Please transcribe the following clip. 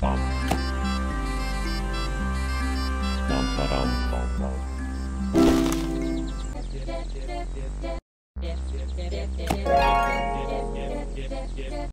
Bam. Bam param bam bam. Yeah, yeah, yeah, yeah.